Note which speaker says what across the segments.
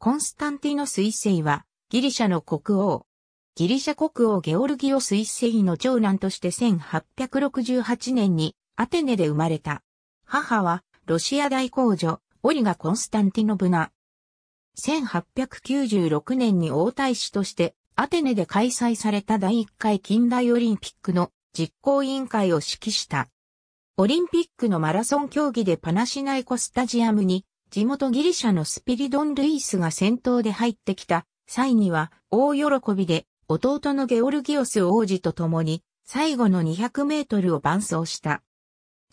Speaker 1: コンスタンティノス一世はギリシャの国王。ギリシャ国王ゲオルギオス一世の長男として1868年にアテネで生まれた。母はロシア大公女オリガ・コンスタンティノブナ。1896年に王太子としてアテネで開催された第1回近代オリンピックの実行委員会を指揮した。オリンピックのマラソン競技でパナシナイコスタジアムに地元ギリシャのスピリドン・ルイスが先頭で入ってきた際には大喜びで弟のゲオルギオス王子と共に最後の200メートルを伴走した。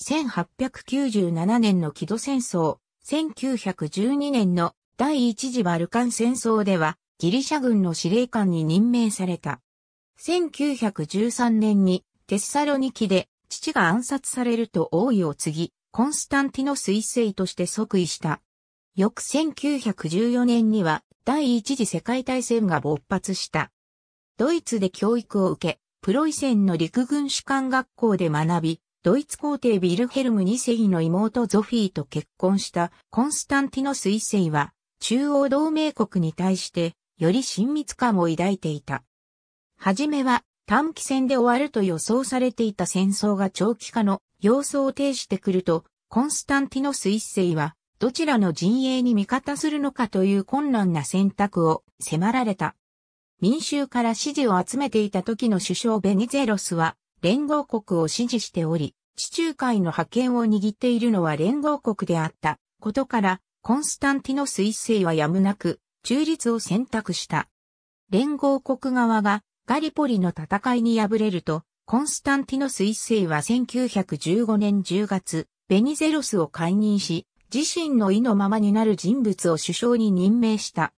Speaker 1: 1897年の木戸戦争、1912年の第一次バルカン戦争ではギリシャ軍の司令官に任命された。1913年にテッサロニキで父が暗殺されると王位を継ぎ、コンスタンティノス一世として即位した。翌1914年には第一次世界大戦が勃発した。ドイツで教育を受け、プロイセンの陸軍士官学校で学び、ドイツ皇帝ビルヘルム2世の妹ゾフィーと結婚したコンスタンティノス一世は、中央同盟国に対してより親密感を抱いていた。はじめは短期戦で終わると予想されていた戦争が長期化の様相を呈してくると、コンスタンティノス一世はどちらの陣営に味方するのかという困難な選択を迫られた。民衆から支持を集めていた時の首相ベニゼロスは連合国を支持しており、地中海の覇権を握っているのは連合国であったことから、コンスタンティノス一世はやむなく中立を選択した。連合国側がガリポリの戦いに敗れると、コンスタンティノス一世は1915年10月、ベニゼロスを解任し、自身の意のままになる人物を首相に任命した。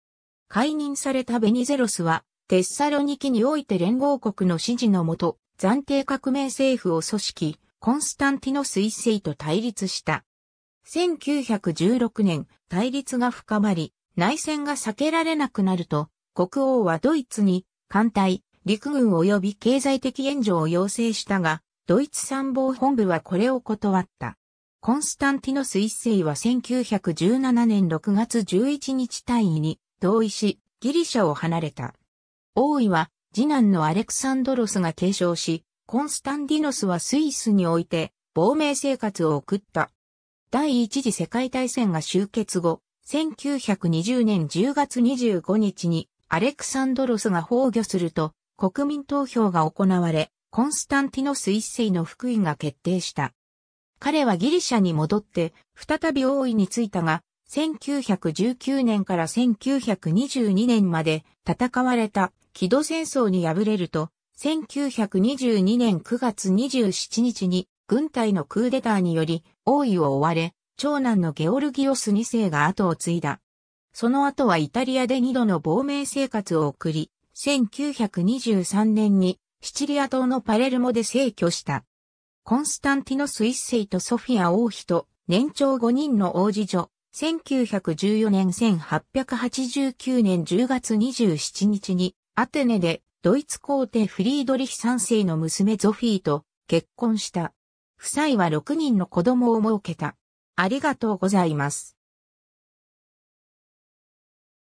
Speaker 1: 解任されたベニゼロスは、テッサロニキにおいて連合国の指示のもと、暫定革命政府を組織、コンスタンティノス一世と対立した。1916年、対立が深まり、内戦が避けられなくなると、国王はドイツに、艦隊、陸軍及び経済的援助を要請したが、ドイツ参謀本部はこれを断った。コンスタンティノス一世は1917年6月11日退位に同意し、ギリシャを離れた。王位は次男のアレクサンドロスが継承し、コンスタンディノスはスイスにおいて亡命生活を送った。第一次世界大戦が終結後、1920年10月25日にアレクサンドロスが崩御すると国民投票が行われ、コンスタンティノス一世の福位が決定した。彼はギリシャに戻って再び王位に就いたが、1919年から1922年まで戦われた木戸戦争に敗れると、1922年9月27日に軍隊のクーデターにより王位を追われ、長男のゲオルギオス2世が後を継いだ。その後はイタリアで2度の亡命生活を送り、1923年にシチリア島のパレルモで逝去した。コンスタンティノス一世とソフィア王妃と年長5人の王子女、1914年1889年10月27日にアテネでドイツ皇帝フリードリヒ三世の娘ゾフィーと結婚した。夫妻は6人の子供を設けた。ありがとうございます。